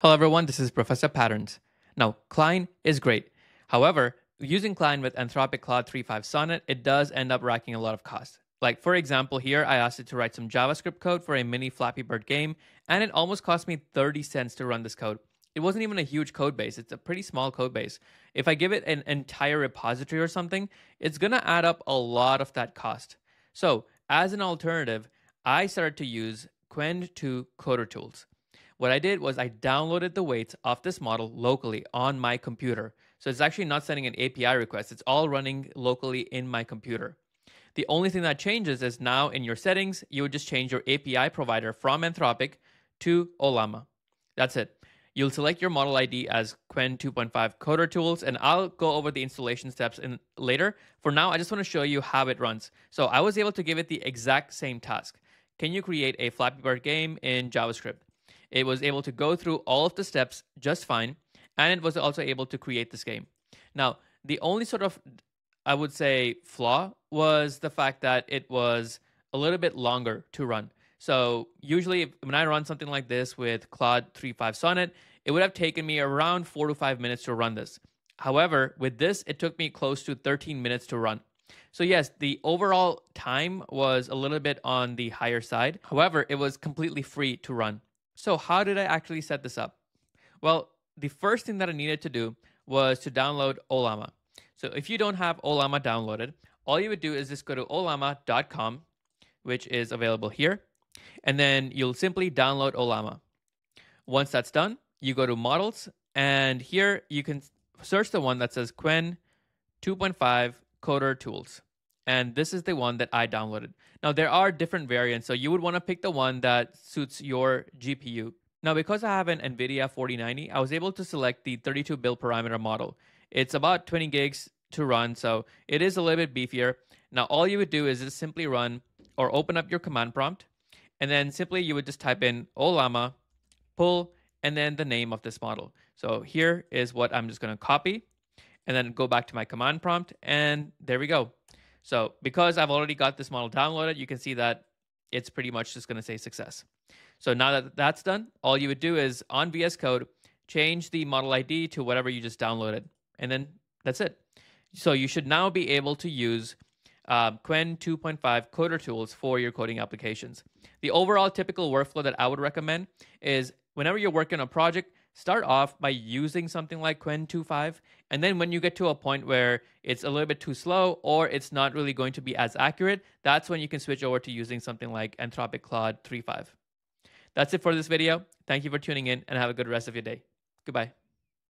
Hello everyone, this is Professor Patterns. Now, Cline is great. However, using Cline with Anthropic Claude 3.5 Sonnet, it does end up racking a lot of cost. Like for example, here I asked it to write some JavaScript code for a mini Flappy Bird game, and it almost cost me 30 cents to run this code. It wasn't even a huge code base, it's a pretty small code base. If I give it an entire repository or something, it's gonna add up a lot of that cost. So, as an alternative, I started to use Qwen 2 Coder Tools. What I did was I downloaded the weights of this model locally on my computer. So it's actually not sending an API request. It's all running locally in my computer. The only thing that changes is now in your settings, you would just change your API provider from Anthropic to Ollama. That's it. You'll select your model ID as Qwen 2.5 Coder Tools, and I'll go over the installation steps in later. For now, I just want to show you how it runs. So I was able to give it the exact same task. Can you create a Flappy Bird game in JavaScript? It was able to go through all of the steps just fine, and it was also able to create this game. Now, the only sort of, I would say, flaw was the fact that it was a little bit longer to run. So usually when I run something like this with Claude 3.5 Sonnet, it would have taken me around four to five minutes to run this. However, with this, it took me close to 13 minutes to run. So yes, the overall time was a little bit on the higher side. However, it was completely free to run. So, how did I actually set this up? Well, the first thing that I needed to do was to download Ollama. So, if you don't have Ollama downloaded, all you would do is just go to ollama.com, which is available here, and then you'll simply download Ollama. Once that's done, you go to models, and here you can search the one that says Qwen 2.5 Coder Tools and this is the one that I downloaded. Now there are different variants, so you would want to pick the one that suits your GPU. Now because I have an NVIDIA 4090, I was able to select the 32 build parameter model. It's about 20 gigs to run, so it is a little bit beefier. Now all you would do is just simply run or open up your command prompt, and then simply you would just type in Ollama, pull, and then the name of this model. So here is what I'm just going to copy, and then go back to my command prompt, and there we go. So because I've already got this model downloaded, you can see that it's pretty much just going to say success. So now that that's done, all you would do is on VS Code, change the model ID to whatever you just downloaded. And then that's it. So you should now be able to use uh, Qwen 2.5 coder tools for your coding applications. The overall typical workflow that I would recommend is whenever you're working on a project, start off by using something like Qwen 2.5. And then when you get to a point where it's a little bit too slow or it's not really going to be as accurate, that's when you can switch over to using something like Anthropic Claude 3.5. That's it for this video. Thank you for tuning in and have a good rest of your day. Goodbye.